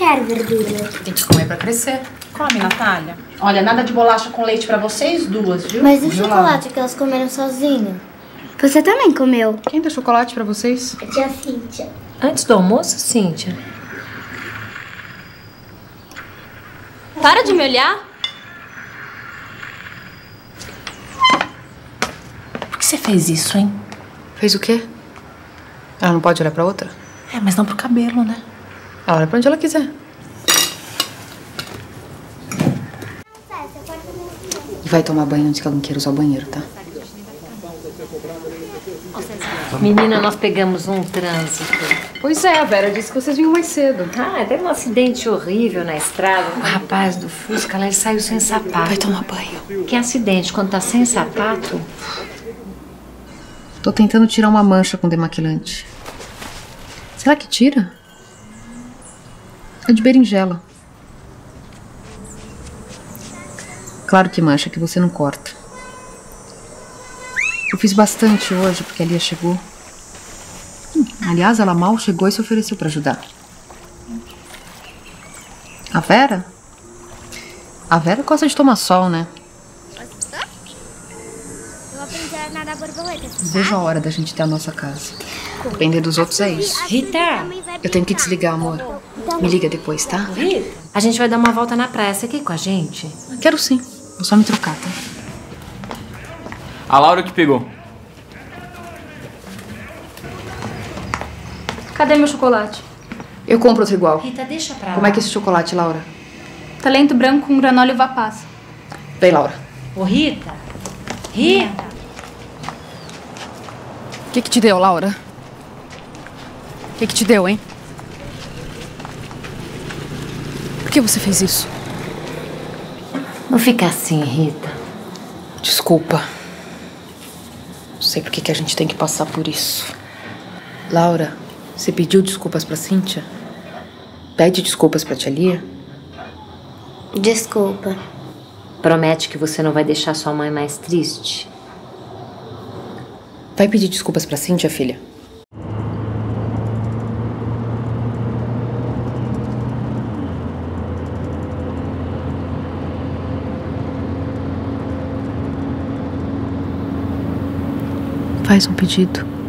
quero verdura. Tem que comer pra crescer. Come, Natália. Olha, nada de bolacha com leite pra vocês duas, viu? Mas e o chocolate que elas comeram sozinhas? Você também comeu. Quem deu chocolate pra vocês? A tia Cíntia. Antes do almoço, Cíntia? Para de me olhar. Por que você fez isso, hein? Fez o quê? Ela não pode olhar pra outra? É, mas não pro cabelo, né? Ela olha pra onde ela quiser. E vai tomar banho antes que ela não queira usar o banheiro, tá? Menina, nós pegamos um trânsito. Pois é, a Vera disse que vocês vinham mais cedo. Ah, teve um acidente horrível na estrada. O rapaz do Fusca lá, ele saiu sem sapato. Vai tomar banho. Que acidente? Quando tá sem sapato? Tô tentando tirar uma mancha com demaquilante. Será que tira? É de berinjela. Claro que mancha, que você não corta. Eu fiz bastante hoje porque a Lia chegou. Hum, aliás, ela mal chegou e se ofereceu pra ajudar. A Vera? A Vera gosta de tomar sol, né? Eu aprendi a nadar borboleta. Vejo a hora da gente ter a nossa casa. Depender dos outros é isso. Rita, Eu tenho que desligar, amor. Me liga depois, tá? a gente vai dar uma volta na praia. Você quer ir com a gente? Quero sim. Vou só me trocar, tá? A Laura que pegou. Cadê meu chocolate? Eu compro outro igual. Rita, deixa pra lá. Como é que é esse chocolate, Laura? Talento branco com granola e uva passa. Vem, Laura. Ô, Rita. Rita. O que que te deu, Laura? O que que te deu, hein? Por que você fez isso? Não fica assim, Rita. Desculpa. Não sei por que a gente tem que passar por isso. Laura, você pediu desculpas pra Cíntia? Pede desculpas pra tia Lia? Desculpa. Promete que você não vai deixar sua mãe mais triste? Vai pedir desculpas pra Cíntia, filha? faz um pedido.